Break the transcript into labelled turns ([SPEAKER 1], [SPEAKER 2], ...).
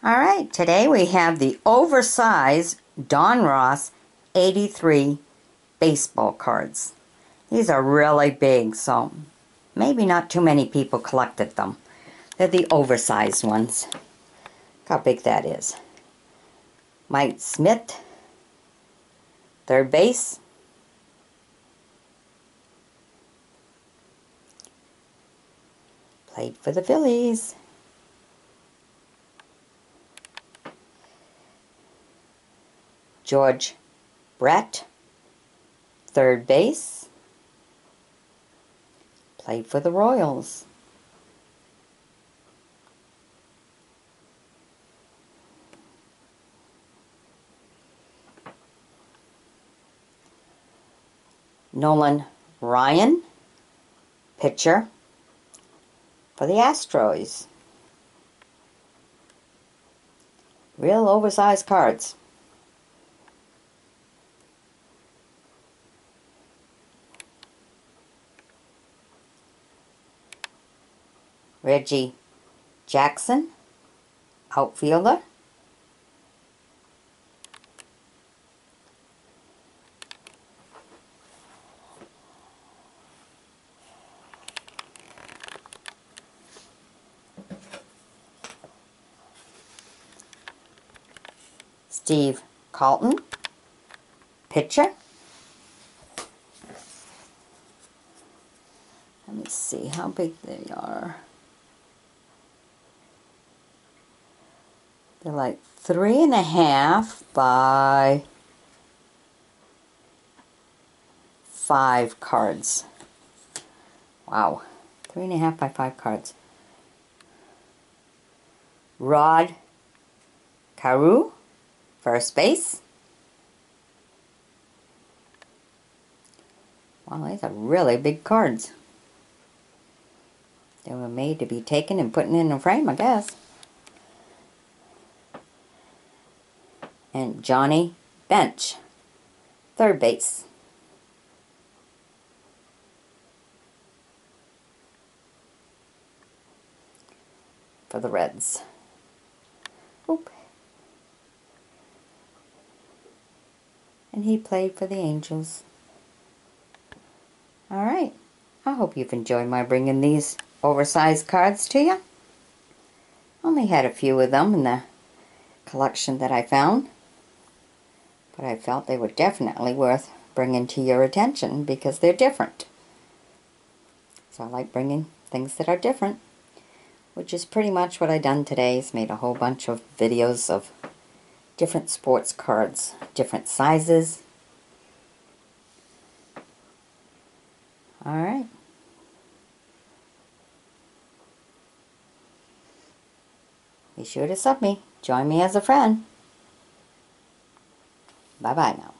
[SPEAKER 1] All right, today we have the oversized Donruss 83 baseball cards. These are really big, so maybe not too many people collected them. They're the oversized ones. Look how big that is. Mike Schmidt, third base. Played for the Phillies. George Brett, third base. Played for the Royals. Nolan Ryan, pitcher for the Astros. Real oversized cards. Reggie Jackson, outfielder. Steve Carlton, pitcher. Let me see how big they are. They're like three and a half by five cards. Wow. Three and a half by five cards. Rod Carew, first base. Wow, these are really big cards. They were made to be taken and put in a frame, I guess. And Johnny Bench, third base. For the Reds. Oop. And he played for the Angels. Alright. I hope you've enjoyed my bringing these oversized cards to you. Only had a few of them in the collection that I found but I felt they were definitely worth bringing to your attention because they're different. So I like bringing things that are different, which is pretty much what I've done today. Is made a whole bunch of videos of different sports cards, different sizes. Alright. Be sure to sub me. Join me as a friend. Bye bye now.